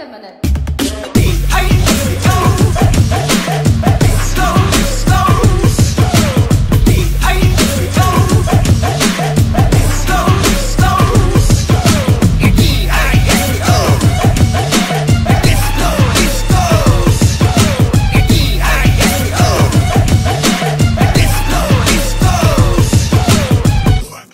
a minute.